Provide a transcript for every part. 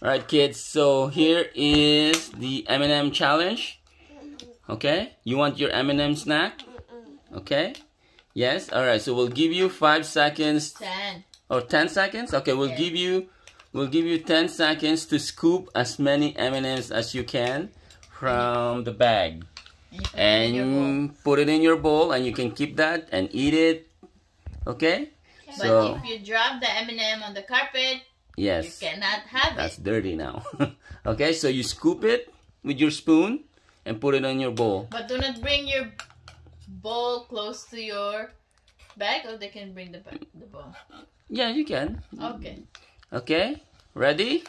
Alright kids, so here is the M&M challenge. Okay? You want your M&M snack? Okay? Yes? Alright, so we'll give you 5 seconds Ten. or 10 seconds. Okay, we'll give you we'll give you 10 seconds to scoop as many M&Ms as you can from the bag. And you put it in your bowl. And put it in your bowl and you can keep that and eat it. Okay? But So, if you drop the M&M on the carpet, yes. you cannot have That's it. dirty now. okay, so you scoop it with your spoon and put it on your bowl. But do not bring your bowl close to your bag, or they can bring the bag, the bowl. Yeah, you can. Okay. Okay, ready?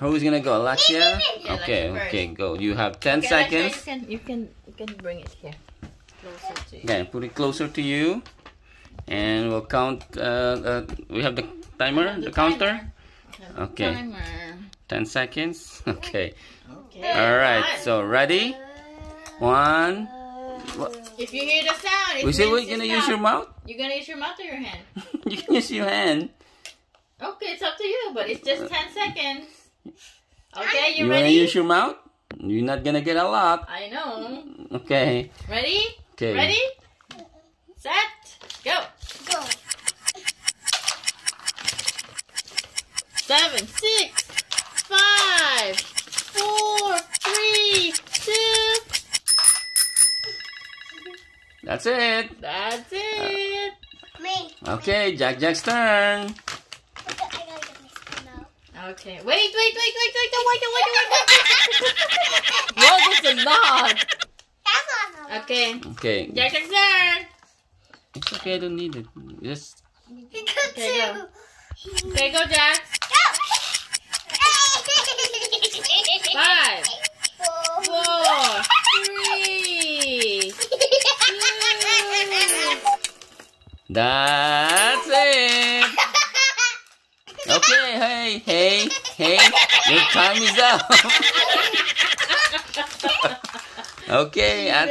Who's gonna go? Alexiah? Yeah, Okay, Alexiah okay, go. You have 10 Okay, seconds. You can, you can, you can bring it here, closer to you. Okay, put it closer to you. And we'll count. Uh, uh, we have the timer, the, counter. timer. Okay. Timer. 10 seconds. Okay. Okay. Alright, One. so ready? One. If you hear the sound, We say we're gonna use your mouth? You're gonna use your mouth or your hand? you can use your hand. Okay, it's up to you, but it's just 10 seconds. Okay, you, You wanna use your mouth? You're not gonna get a lot. I know. Okay. Ready? Okay. Ready? seven, six, five, four, three, two. That's it. That's it. Me. Okay, Jack Jack's turn. Okay. Wait, wait, wait, wait, wait, don't wait, don't wait, don't wait. wait. Whoa, that's a lot. Okay. Okay. Jack Jack's turn. It's okay, I don't need it. Just. Okay, go. Okay, go, Jack. That's it. Okay, hey, hey, hey. Your time is up. okay, at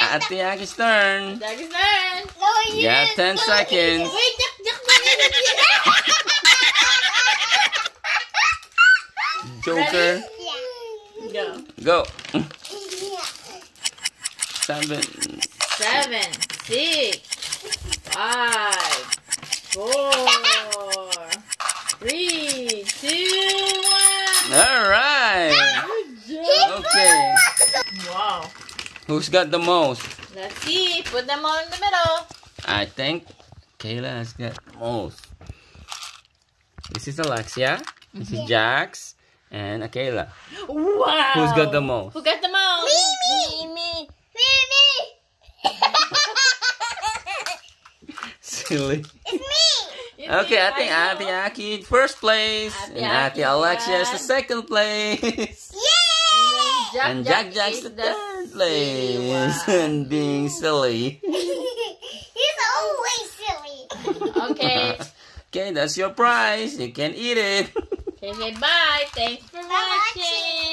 at the Aki's turn. Jack turn. You Yeah, 10 seconds. Joker, Yeah. Go. go. Seven. Seven, six, five, four, three, two, one. All right. Good job. Okay. Wow. Who's got the most? Let's see. Put them all in the middle. I think Kayla has got the most. This is Alexiah. This is mm-hmm. Jax. And Aqeelah. Wow. Who's got the most? Who got the most? Me, me, me, me, me. Silly. It's me. You Okay, see, I think know. Ate Aki first place. Ate and Aki Ate Alexiah is the second place. Yay! and Jack Jack's is the the third place. And being silly. He's always silly. Okay. Okay, that's your prize. You can eat it. Okay, bye. Thanks for watching.